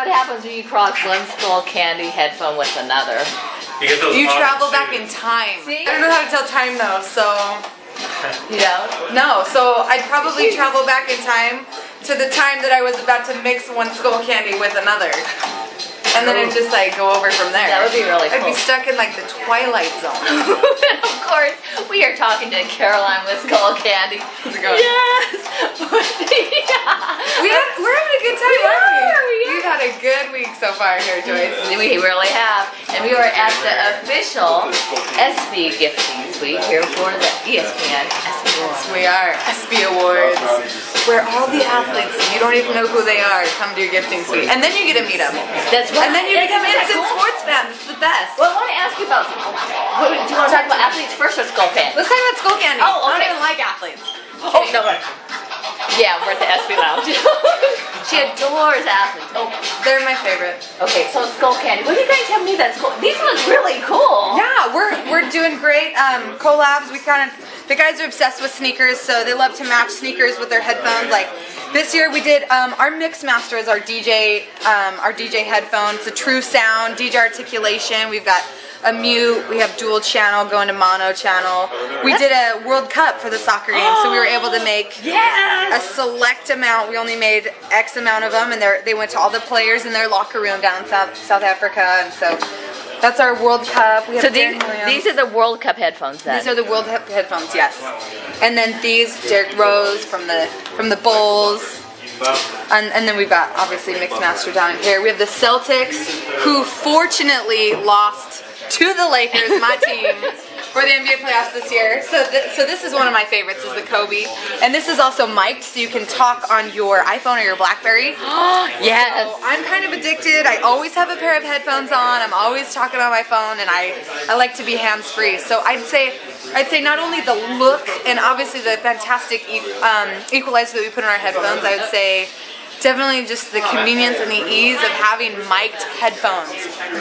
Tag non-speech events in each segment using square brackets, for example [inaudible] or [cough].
what happens when you cross one skull candy headphone with another? You get those You awesome travel back in time. See? I don't know how to tell time though, so [laughs] You know? no. So I'd probably travel back in time to the time that I was about to mix one skull candy with another. And then it'd just like go over from there. That would be really I'd be stuck in like the twilight zone. and [laughs] of course, we are talking to Caroline with skull candy. How's it going? Yes! [laughs] We had, we're having a good time, We aren't we? are, we are. We've had a good week so far here, Joyce. [laughs] We really have. And we are at the official ESPY gifting suite here for the ESPN ESPY Awards. We are ESPY Awards, where all the athletes, you don't even know who they are, come to your gifting suite. And then you get to meet them. That's right. And then you Isn't become that instant cool? sports fans. It's the best. Well, I want to ask you about. What, do you want to talk about athletes first or skull candy? Let's talk about skull candy. Oh, I don't even like athletes. Oh no. Yeah, we're at the ESPY Lounge. she adores athletes. Oh, They're my favorite. okay. So skull candy. What do you guys have me that's cool? These look really cool. Yeah, we're we're doing great. Um, collabs. We kind of the guys are obsessed with sneakers, so they love to match sneakers with their headphones. Like this year, we did um, our mix master is our DJ um, our DJ headphones. It's a true sound, DJ articulation. We've got a mute. We have dual channel going to mono channel. We did a World Cup for the soccer game, so we were able to make a select amount. We only made X amount of them, and they're- went to all the players in their locker room down in South South Africa, and so that's our World Cup. We have So these these are the World Cup headphones then. These are the World he- headphones, yes. And then these, Derrick Rose from the from the Bulls. And, and then we've got obviously Mixmaster down here. We have the Celtics, who fortunately lost to the Lakers, my [laughs] team, for the NBA playoffs this year. So, th- so this is one of my favorites, is the Kobe. And this is also mic'd, so you can talk on your iPhone or your BlackBerry. [gasps] yes. So I'm kind of addicted. I always have a pair of headphones on. I'm always talking on my phone, and I I like to be hands free. So I'd say I'd say not only the look and obviously the fantastic e- um, equalizer that we put in our headphones. I would say. Definitely just the convenience and the ease of having mic'd headphones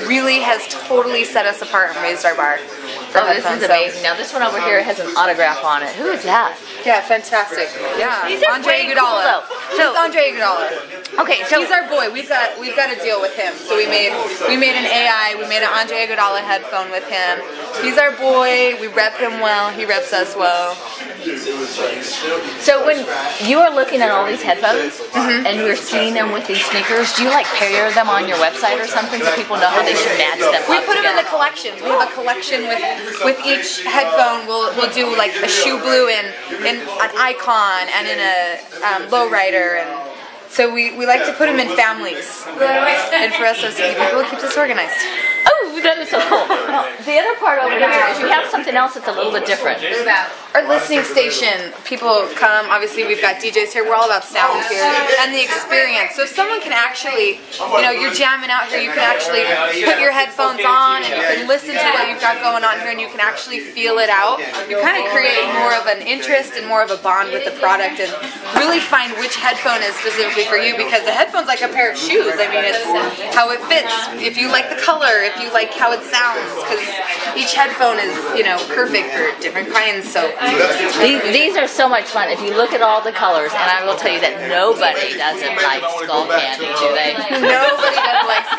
really has totally set us apart and raised our bar for Oh, this is So, amazing. Now this one over here has an autograph on it. Who is that? yeah, fantastic. Yeah, These are Andre pretty cool, Iguodala. though. He's So- Andre Iguodala. Okay, so He's our boy. We've got we've got a deal with him. So we made we made an AI. We made an Andre Iguodala headphone with him. He's our boy. We rep him well. He reps us well. So when you are looking at all these headphones and you're seeing them with these sneakers, do you like pair them on your website or something so people know how they should match them? We put them in the together? collections. We have a collection with with each headphone. We'll we'll do like a shoe blue and in an icon and in a um, lowrider and. So we, we like to put them in families. And for us OCD people, it keeps us organized. Oh, that is so cool. [laughs] The other part over here is you have something else that's a little bit different. Our listening station, people come, obviously we've got DJs here, we're all about sound here, and the experience. So if someone can actually, you know, you're jamming out here, you can actually put your headphones on and you can listen to what you've got going on here and you can actually feel it out. You kind of create more of an interest and more of a bond with the product and really find which headphone is specifically for you because the headphone's like a pair of shoes. I mean, it's how it fits. If you like the color, if you like how it sounds, because each headphone is, you know, perfect for different kinds. So These, these are so much fun. If you look at all the colors, and I will tell you that nobody doesn't like skull candy, do they? nobody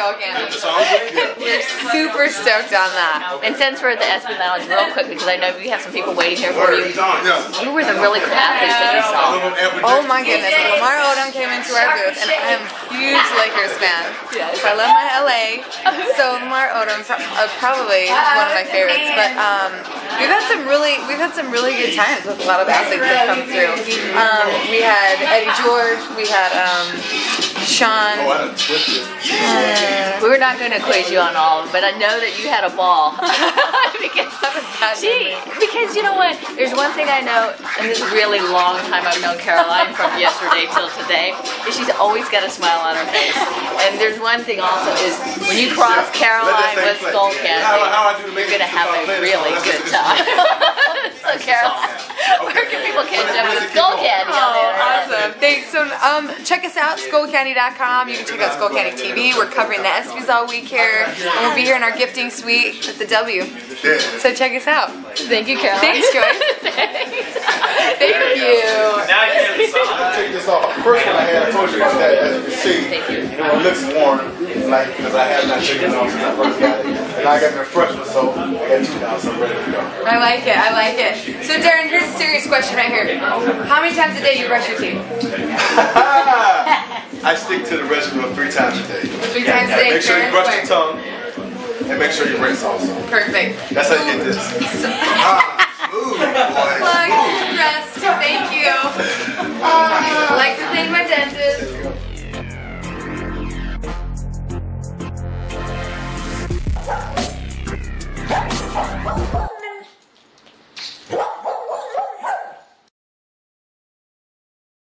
doesn't like skull candy. We're super stoked on that. And since we're at the ESPY Lounge, real quick, because I know you have some people waiting here for you. Who were the really cool athletes that you saw? Oh my goodness, Lamar Odom came into our booth, and I'm a huge Lakers fan. So I love my LA. So Lamar Odom, pro- uh, probably one of my favorites. But um, we've had some really, we've had some really good times with a lot of athletes that come through. Um, we had Eddie George, we had um, Sean. We were not going to quiz you on all of them, but I know that you had a ball. [laughs] because she, because you know what? There's one thing I know, and this is a really long time I've known Caroline from yesterday till today, is she's always got a smile on her face. And there's one thing also is when you cross Caroline with Skull Candy, you're going to have a really good time. so Caroline, Where can people catch up with Skull Candy on the Oh, internet? awesome. Thanks. So, um, check us out, skullcandy.com. You can check out Skull Candy TV. We're covering the ESPYs all week here. And we'll be here in our gifting suite at the W. So check us out. Thank you, Caroline. Thanks, Joyce. [laughs] Thank you. Now you can take this off. First one I had, I told you about that. As you can see, Thank you. You know, it looks worn, like, because I have not taken it off since I first got it. And I got my fresh one, so I got two now, so I'm ready to go. I like it. I like it. So, Darren, here's a serious question right here. How many times a day do you brush your teeth? [laughs] I stick to the regimen of three times a day. Three times a day. Make sure you brush your tongue, and make sure you rinse also. Perfect. That's how you get this. [laughs]